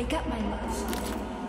Wake up, my love.